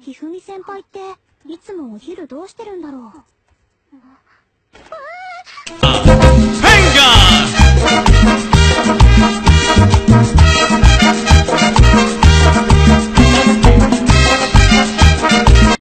ひふみ先輩っていつもお昼どうしてるんだろう？